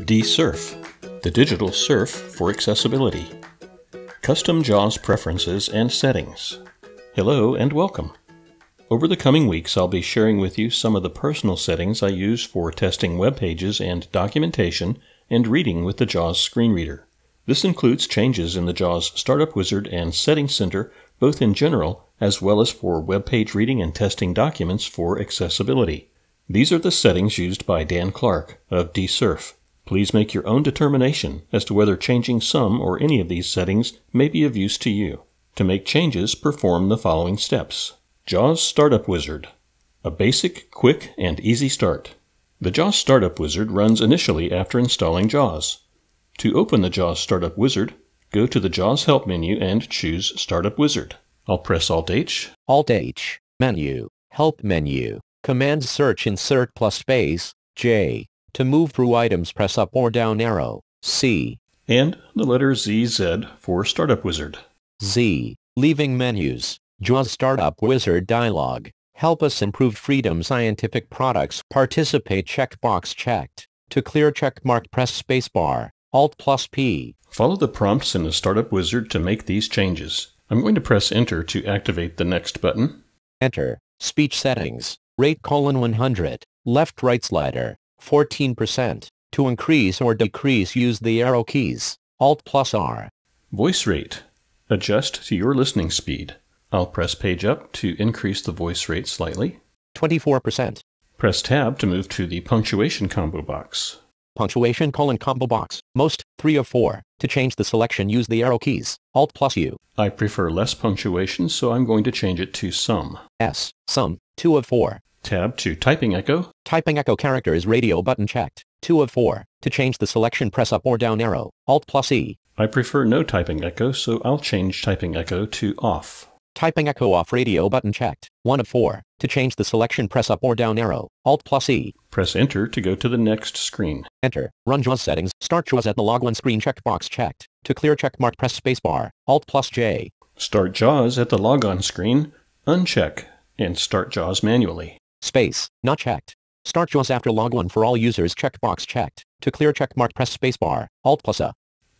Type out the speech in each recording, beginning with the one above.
DSurf, the digital surf for accessibility. Custom JAWS preferences and settings. Hello and welcome. Over the coming weeks, I'll be sharing with you some of the personal settings I use for testing web pages and documentation and reading with the JAWS screen reader. This includes changes in the JAWS Startup Wizard and Settings Center, both in general as well as for web page reading and testing documents for accessibility. These are the settings used by Dan Clark of DSurf. Please make your own determination as to whether changing some or any of these settings may be of use to you. To make changes, perform the following steps. JAWS Startup Wizard. A basic, quick, and easy start. The JAWS Startup Wizard runs initially after installing JAWS. To open the JAWS Startup Wizard, go to the JAWS Help menu and choose Startup Wizard. I'll press Alt-H. Alt-H, menu, Help menu, Command Search Insert plus space, J. To move through items press up or down arrow, C. And the letter ZZ for Startup Wizard. Z. Leaving menus, JAWS Startup Wizard dialog. Help us improve freedom scientific products. Participate checkbox checked. To clear checkmark press spacebar, Alt plus P. Follow the prompts in the Startup Wizard to make these changes. I'm going to press Enter to activate the next button. Enter. Speech settings. Rate colon 100. Left right slider. 14%. To increase or decrease use the arrow keys. Alt plus R. Voice rate. Adjust to your listening speed. I'll press page up to increase the voice rate slightly. 24%. Press tab to move to the punctuation combo box. Punctuation colon combo box. Most, 3 of 4. To change the selection use the arrow keys. Alt plus U. I prefer less punctuation, so I'm going to change it to some. S. Some, 2 of 4. Tab to typing echo. Typing echo character is radio button checked. 2 of 4. To change the selection press up or down arrow. Alt plus E. I prefer no typing echo, so I'll change typing echo to off. Typing echo off radio button checked. 1 of 4. To change the selection press up or down arrow. Alt plus E. Press enter to go to the next screen. Enter. Run JAWS settings. Start JAWS at the logon screen checkbox checked. To clear checkmark press spacebar. Alt plus J. Start JAWS at the logon screen. Uncheck and start JAWS manually. Space. Not checked. Start JAWS after logon for all users checkbox checked. To clear checkmark press spacebar. Alt plus A.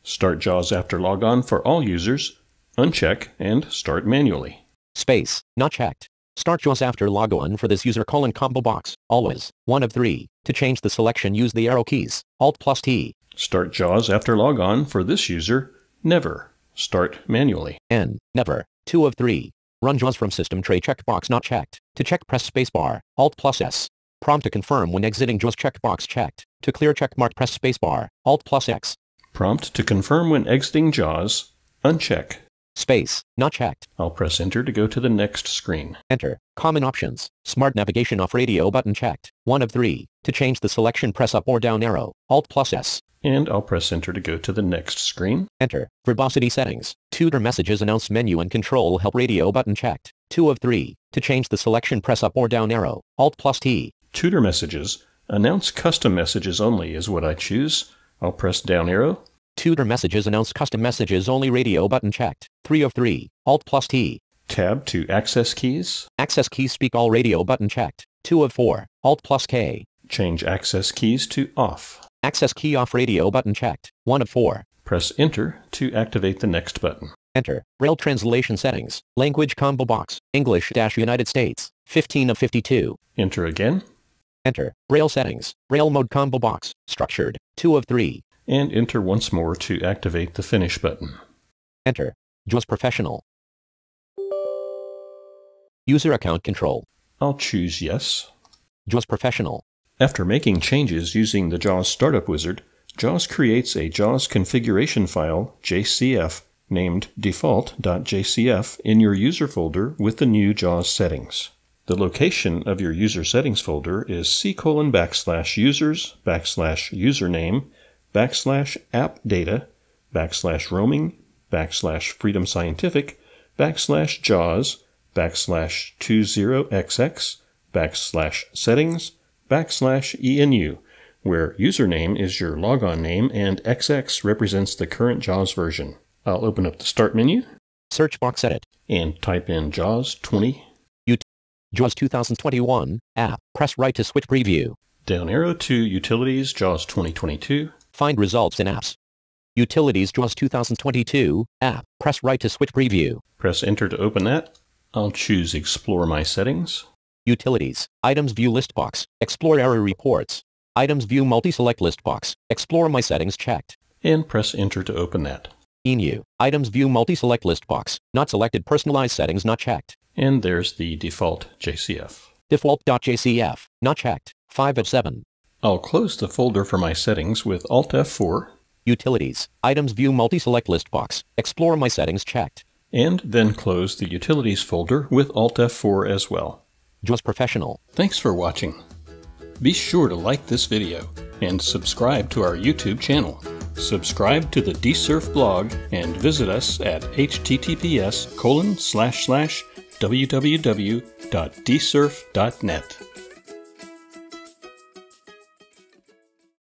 Start JAWS after logon for all users. Uncheck and start manually. Space. Not checked. Start JAWS after logon for this user colon combo box. Always. 1 of 3. To change the selection use the arrow keys. Alt plus T. Start JAWS after logon for this user. Never. Start manually. N. Never. 2 of 3. Run JAWS from system tray checkbox not checked. To check press spacebar. Alt plus S. Prompt to confirm when exiting JAWS checkbox checked. To clear checkmark press spacebar. Alt plus X. Prompt to confirm when exiting JAWS. Uncheck. Space. Not checked. I'll press enter to go to the next screen. Enter. Common options. Smart navigation off radio button checked. 1 of 3. To change the selection press up or down arrow. Alt plus S. And I'll press enter to go to the next screen. Enter. Verbosity settings. Tutor messages announce menu and control help radio button checked. 2 of 3. To change the selection press up or down arrow. Alt plus T. Tutor messages. Announce custom messages only is what I choose. I'll press down arrow. Tutor messages announce custom messages only radio button checked. 3 of 3. Alt plus T. Tab to access keys. Access key speak all radio button checked. 2 of 4. Alt plus K. Change access keys to off. Access key off radio button checked. 1 of 4. Press enter to activate the next button. Enter. Braille translation settings. Language combo box. English-United States. 15 of 52. Enter again. Enter. Braille settings. Braille mode combo box. Structured. 2 of 3. And enter once more to activate the finish button. Enter. JAWS Professional. User account control. I'll choose yes. JAWS Professional. After making changes using the JAWS Startup Wizard, JAWS creates a JAWS configuration file, JCF, named default.jcf in your user folder with the new JAWS settings. The location of your user settings folder is c colon backslash users backslash username backslash app data backslash roaming backslash freedom scientific backslash jaws backslash 20xx backslash settings backslash enu where username is your logon name and xx represents the current JAWS version. I'll open up the start menu Search box edit. and type in JAWS 20 JAWS 2021. App. Press right to switch preview. down arrow to utilities JAWS 2022 Find results in apps. Utilities JAWS 2022 app. Press right to switch preview. Press Enter to open that. I'll choose Explore My Settings. Utilities. Items view list box. Explore error reports. Items view multi-select list box. Explore my settings checked. And press Enter to open that. ENU. Items view multi-select list box. Not selected personalized settings not checked. And there's the default JCF. Default.jcf. Not checked. 5 of 7. I'll close the folder for my settings with Alt F4 Utilities. Items view multi-select list box. Explore my settings checked. and then close the Utilities folder with Alt F4 as well. JAWS Professional. Thanks for watching. Be sure to like this video and subscribe to our YouTube channel. Subscribe to the DSurf blog and visit us at https colon slash slash www.dsurf.net.